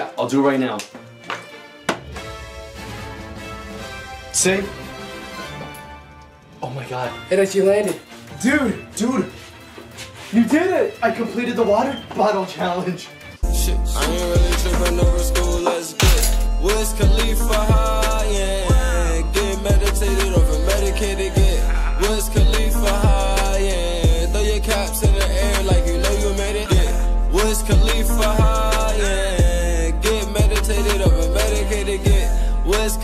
Yeah, I'll do it right now. See? Oh my god. It actually landed. Dude, dude, you did it! I completed the water bottle challenge. Shit, I ain't really tripping over school, let's get Wiz Khalifa Wiz